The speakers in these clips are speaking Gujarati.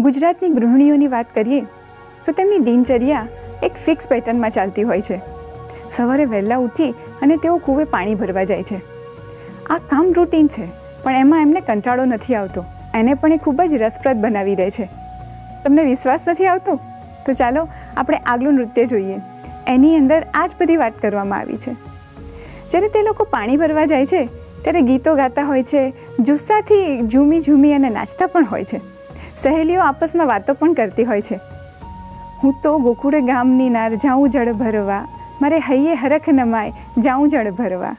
ગુજરાતની ગૃહિણીઓની વાત કરીએ, તો તેમની દિનચર્યા એક ફિક્સ પેટર્નમાં ચાલતી હોય છે. સવારે વહેલા ઉઠી અને તેઓ કૂવે પાણી ભરવા જાય છે. આ કામ રૂટીન છે, પણ એમાં એમને કંટાળો નથી આવતો. એને પણ એ ખૂબ જ રસપ્રદ બનાવી દે છે. તમને વિશ્વાસ નથી આવતો? તો ચાલો આપણે આગલું નૃત્ય જોઈએ. એની અંદર આ જ બધી વાત કરવામાં આવી છે. જ્યારે તે લોકો પાણી ભરવા જાય છે, ત્યારે ગીતો ગાતા હોય છે, જુસ્સાથી ઝૂમી ઝૂમી અને નાચતા પણ હોય છે. સહેલીઓ આપસમાં વાતો પણ કરતી હોય છે. હું તો ગોકુળ ગામની નાર જાઉં જળ ભરવા, મારે હૈયે હરખ નમાય, જાઉં જળ ભરવા.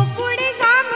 गोकुळ गाव